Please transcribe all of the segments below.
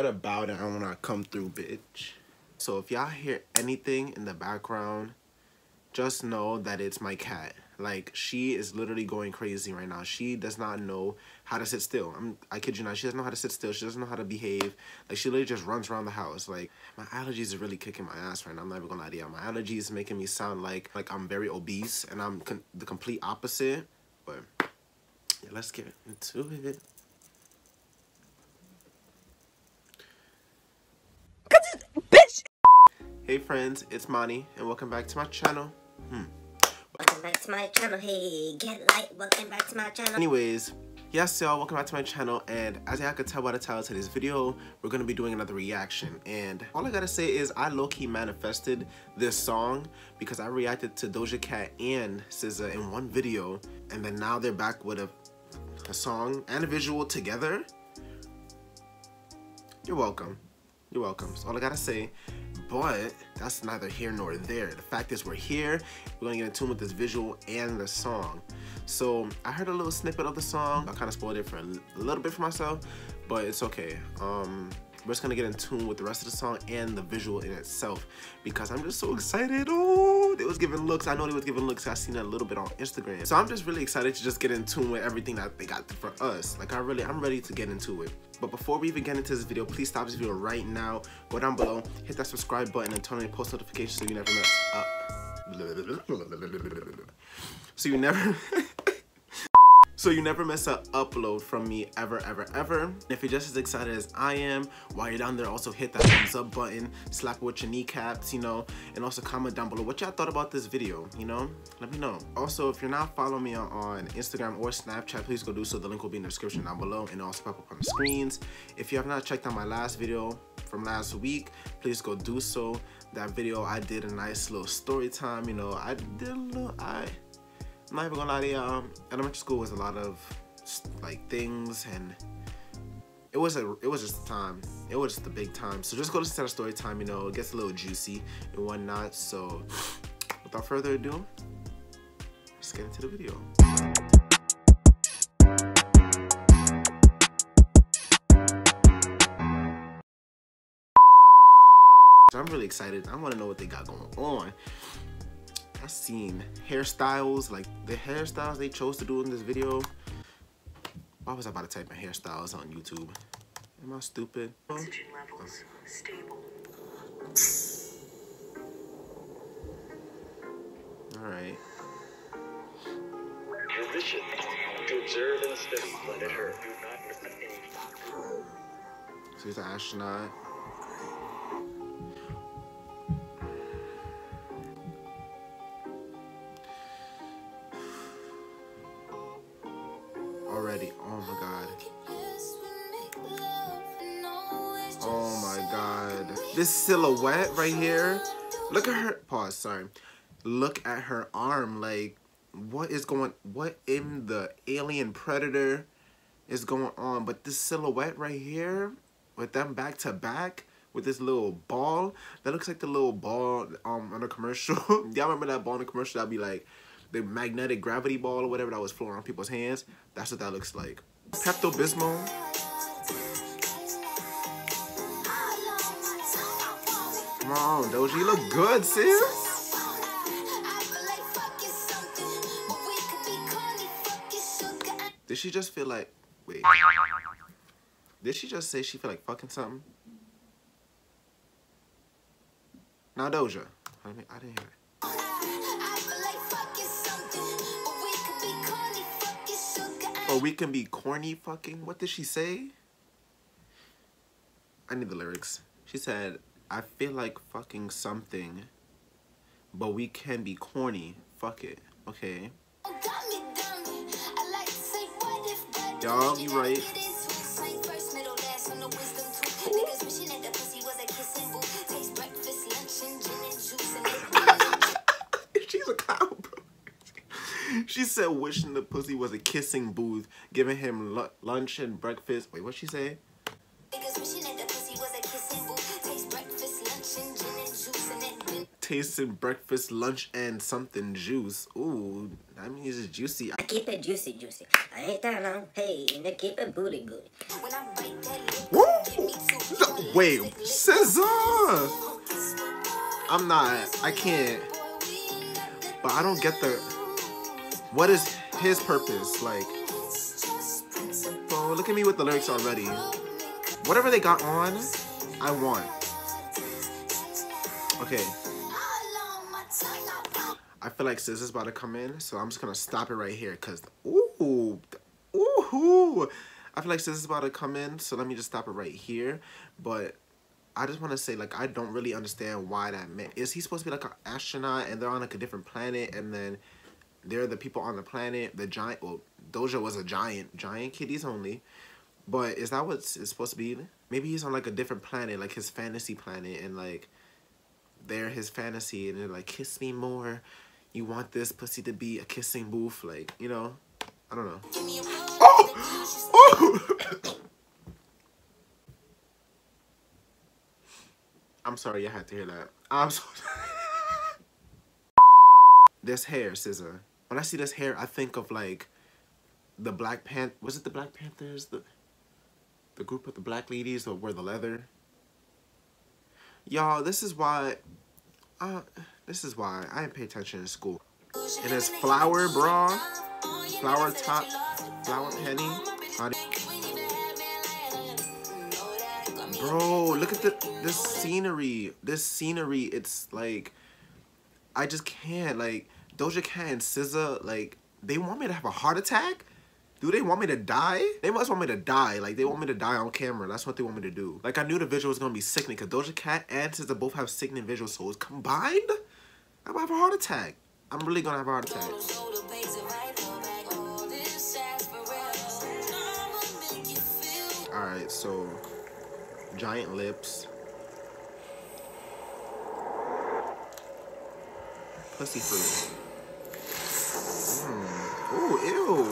Better bow down when I come through, bitch. So if y'all hear anything in the background, just know that it's my cat. Like she is literally going crazy right now. She does not know how to sit still. I'm I kid you not. She doesn't know how to sit still. She doesn't know how to behave. Like she literally just runs around the house. Like my allergies are really kicking my ass right now. I'm not even gonna lie to you. My allergies making me sound like like I'm very obese and I'm the complete opposite. But yeah, let's get into it. Hey friends, it's Manii, and welcome back to my channel. Hmm. Welcome back to my channel. Hey, get light. Welcome back to my channel. Anyways, yes y'all, welcome back to my channel, and as y'all could tell by the title of today's video, we're gonna be doing another reaction. And all I gotta say is I low-key manifested this song because I reacted to Doja Cat and SZA in one video, and then now they're back with a, a song and a visual together. You're welcome. You're welcome. That's all I gotta say. But that's neither here nor there. The fact is we're here. We're gonna get in tune with this visual and the song. So I heard a little snippet of the song. I kind of spoiled it for a little bit for myself, but it's okay. Um, we're just gonna get in tune with the rest of the song and the visual in itself because I'm just so excited. Oh, they was giving looks. I know they was giving looks. I seen that a little bit on Instagram. So I'm just really excited to just get in tune with everything that they got for us. Like I really, I'm ready to get into it. But before we even get into this video, please stop this video right now. Go down below, hit that subscribe button, and turn on your post notifications so you never miss up. So you never so you never miss an upload from me ever, ever, ever. If you're just as excited as I am, while you're down there, also hit that thumbs up button, slap it with your kneecaps, you know, and also comment down below what y'all thought about this video, you know? Let me know. Also, if you're not following me on Instagram or Snapchat, please go do so. The link will be in the description down below and also pop up on the screens. If you have not checked out my last video from last week, please go do so. That video, I did a nice little story time, you know, I did a little, I, I'm not even gonna lie to y'all. Um, elementary school was a lot of like things and it was a it was just the time. It was just the big time. So just go to the story time, you know, it gets a little juicy and whatnot. So without further ado, let's get into the video. So I'm really excited. I want to know what they got going on. I've seen hairstyles, like the hairstyles they chose to do in this video. Why was I about to type in hairstyles on YouTube? Am I stupid? Oxygen levels stable. Alright. Position to observe and study planet Earth. So he's an astronaut. Already. Oh my god. Oh my god. This silhouette right here. Look at her. Pause, sorry. Look at her arm. Like, what is going... What in the alien predator is going on? But this silhouette right here, with them back to back, with this little ball, that looks like the little ball um on a commercial. Y'all remember that ball in the commercial? That'd be like the magnetic gravity ball or whatever that was floating on people's hands. That's what that looks like. Pepto-Bismol. Come on, Doja, you look good, sis. Did she just feel like, wait. Did she just say she feel like fucking something? Now Doja. I mean, I didn't hear it. Or we can be corny fucking. What did she say? I need the lyrics. She said, I feel like fucking something, but we can be corny. Fuck it. Okay. Y'all, you right. She said wishing the pussy was a kissing booth, giving him lunch and breakfast. Wait, what she say? Tasting breakfast, lunch, and something juice. Ooh, that means it's juicy. I keep it juicy, juicy. I ain't that long. Hey, and I keep it booty, booty. When I bite that lip, Wait, SZA! I'm not, I can't. But I don't get the, what is his purpose? Like, bro, look at me with the lyrics already. Whatever they got on, I want. Okay. I feel like SZA's about to come in, so I'm just gonna stop it right here, cause ooh, ooh, I feel like SZA's about to come in, so let me just stop it right here. But I just want to say, like, I don't really understand why that meant. Is he supposed to be like an astronaut, and they're on like a different planet, and then they're the people on the planet, the giant. Well, Doja was a giant, giant kitties only. But is that what it's supposed to be? Maybe he's on like a different planet, like his fantasy planet, and like they're his fantasy, and they're like, kiss me more you want this pussy to be a kissing booth, like, you know, I don't know. Oh! Oh! I'm sorry I had to hear that. I'm so This hair, SZA. When I see this hair, I think of like the Black Panther. Was it the Black Panthers? The the group of the black ladies that wear the leather. Y'all, this is why. Uh, this is why I didn't pay attention in school. And It is flower bra, flower top, flower penny. Bro, look at the this scenery. This scenery, it's like I just can't like Doja Cat and SZA, like they want me to have a heart attack. Do they want me to die? They must want me to die. Like, they want me to die on camera. That's what they want me to do. Like, I knew the visual was going to be sickening because Doja Cat and SZA both have sickening visual souls. Combined, I'm to have a heart attack. I'm really going to have a heart attack. Alright, so, giant lips. Pussy fruit. Ew.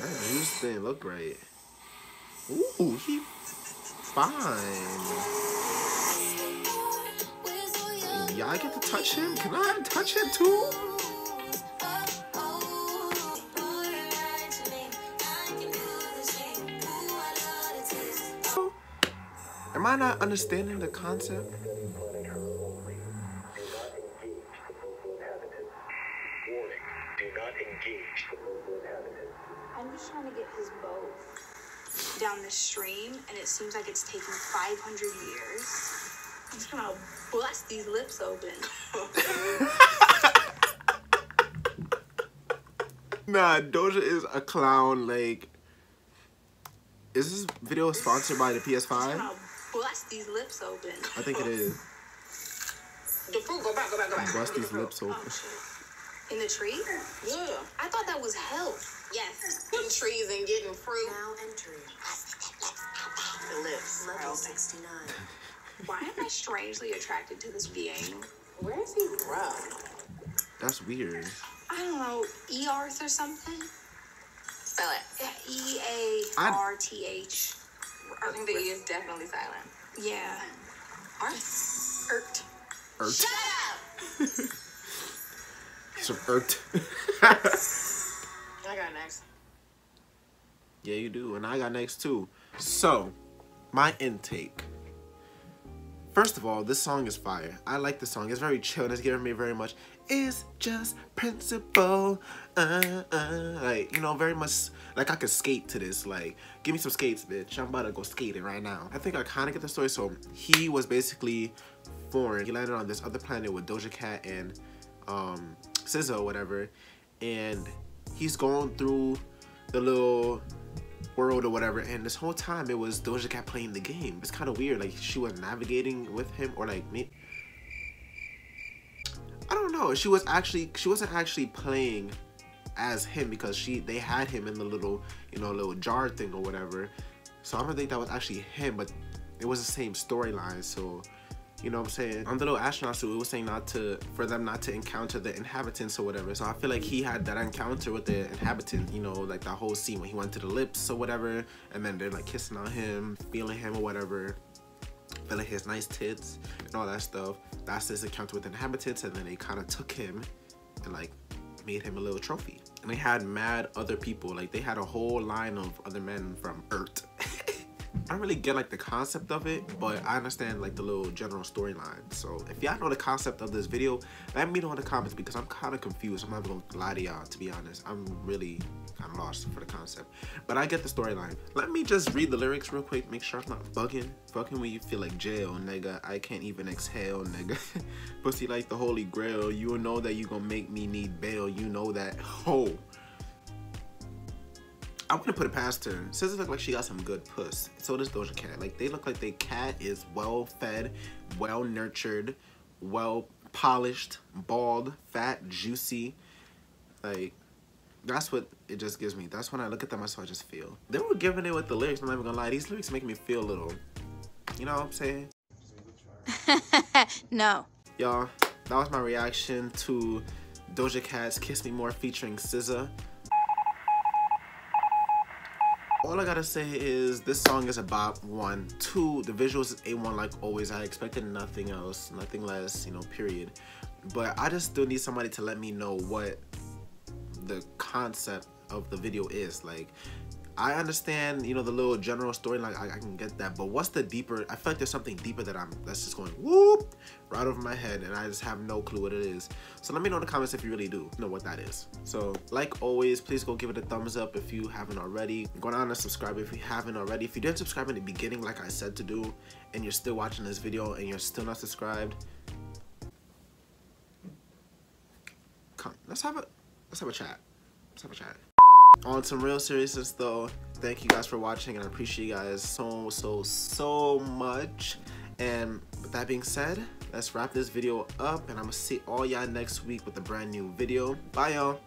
That juice didn't look right. Ooh, he fine. Y'all get to touch him? Can I touch him too? Am I not understanding the concept? I'm just trying to get his boat down the stream, and it seems like it's taking 500 years. I'm just gonna bust these lips open. nah, Doja is a clown. Like, is this video sponsored by the PS5? gonna bust these lips open. I think it is. The fruit, go back, go back, go back. Bust these lips oh, open. Oh. In the tree? Yeah. I thought that was health. Yes, in trees and getting fruit. Now entering The lips. level 69. Why am I strangely attracted to this being? Where is he from? That's weird. I don't know, E-Arth or something? Spell it. E A R T H. I think the E is definitely silent. Yeah. Arth. Ert. Ert. Shut up! Some Ert. I got next. yeah, you do. And I got next too. So, my intake. First of all, this song is fire. I like the song. It's very chill and it's giving me very much. It's just principle. Uh, uh. Like, you know, very much. Like, I could skate to this. Like, give me some skates, bitch. I'm about to go skating right now. I think I kind of get the story. So, he was basically foreign. He landed on this other planet with Doja Cat and um, SZA whatever. And he's going through the little world or whatever and this whole time it was Doja Cat playing the game. It's kind of weird like she was navigating with him or like me I don't know. She was actually she wasn't actually playing as him because she they had him in the little, you know, little jar thing or whatever. So I don't think that was actually him, but it was the same storyline. So you know what I'm saying? On the little astronaut suit, it was saying not to for them not to encounter the inhabitants or whatever. So I feel like he had that encounter with the inhabitants, you know, like that whole scene when he went to the lips or whatever, and then they're like kissing on him, feeling him or whatever, feeling his nice tits and all that stuff. That's his encounter with the inhabitants, and then they kind of took him and like made him a little trophy. And they had mad other people, like they had a whole line of other men from Earth. I don't really get like the concept of it, but I understand like the little general storyline. So if y'all know the concept of this video, let me know in the comments because I'm kind of confused. I'm not gonna lie to y'all, to be honest. I'm really kind of lost for the concept, but I get the storyline. Let me just read the lyrics real quick, make sure I'm not bugging. Fucking when you feel like jail, nigga. I can't even exhale, nigga. Pussy like the holy grail. You know that you gonna make me need bail. You know that. Oh. I wouldn't put it past her. It look like she got some good puss. So does Doja Cat. Like they look like they cat is well fed, well nurtured, well polished, bald, fat, juicy. Like that's what it just gives me. That's when I look at them, that's what I just feel. They were giving it with the lyrics. I'm not even gonna lie. These lyrics make me feel a little. You know what I'm saying? no. Y'all, that was my reaction to Doja Cat's "Kiss Me More" featuring SZA. All I gotta say is this song is about one. Two, the visuals is A1 like always. I expected nothing else, nothing less, you know, period. But I just still need somebody to let me know what the concept of the video is. Like, I understand, you know, the little general story, like I, I, can get that, but what's the deeper, I feel like there's something deeper that I'm, that's just going whoop, right over my head, and I just have no clue what it is. So let me know in the comments if you really do know what that is. So, like always, please go give it a thumbs up if you haven't already. Go down and subscribe if you haven't already. If you didn't subscribe in the beginning, like I said to do, and you're still watching this video and you're still not subscribed, come, let's have a, let's have a chat. Let's have a chat on some real seriousness though thank you guys for watching and i appreciate you guys so so so much. And with that being said let's wrap this video up and i'm gonna see all y'all next week with a brand new video. Bye y'all